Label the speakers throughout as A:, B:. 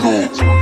A: Beatles.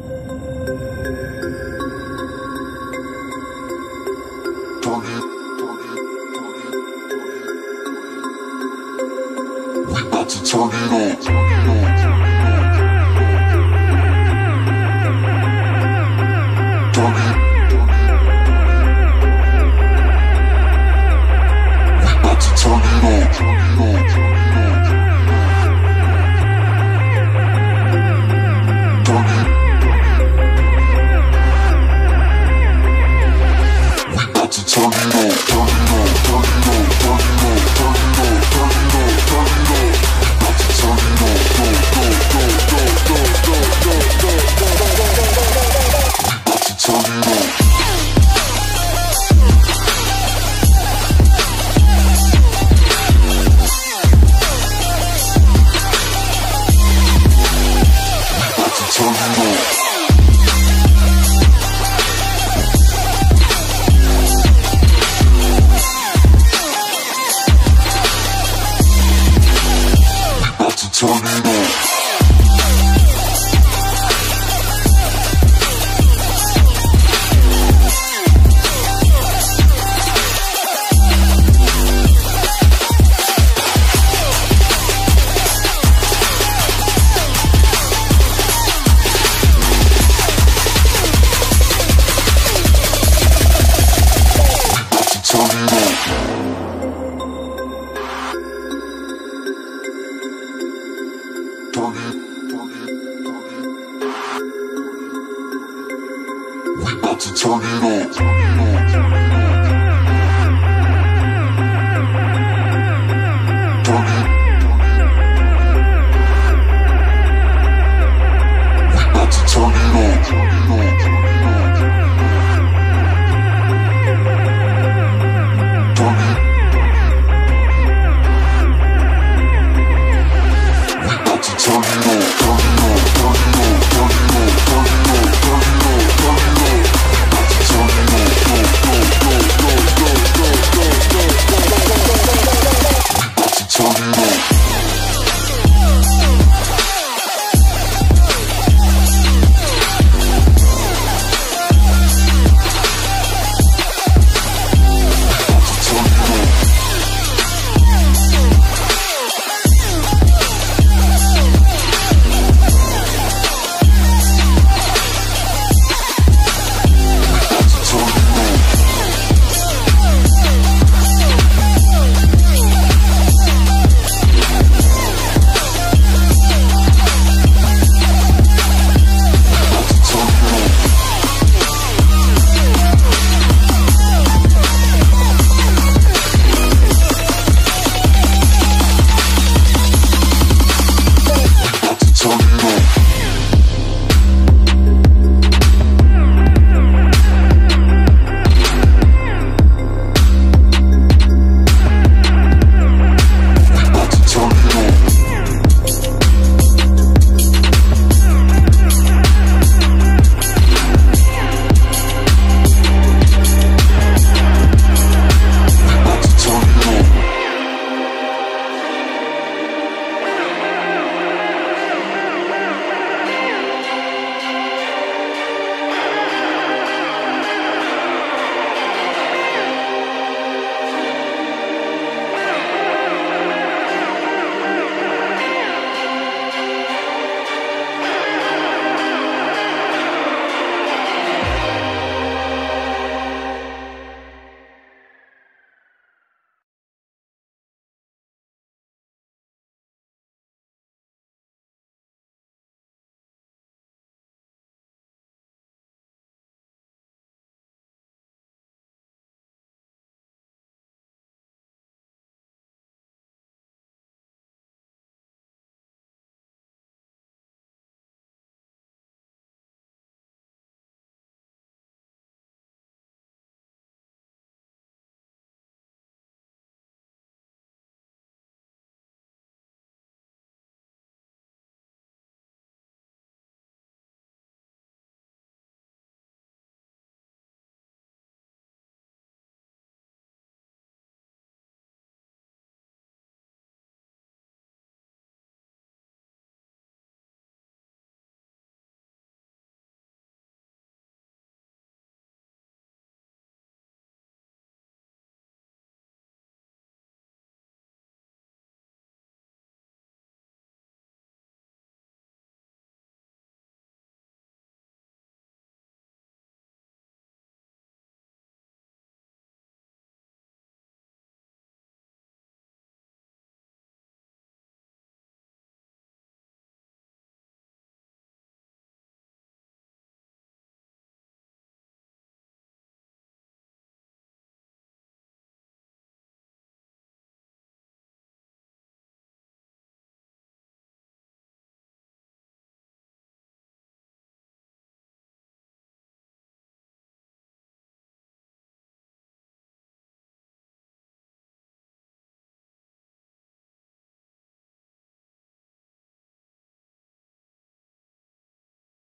A: thank you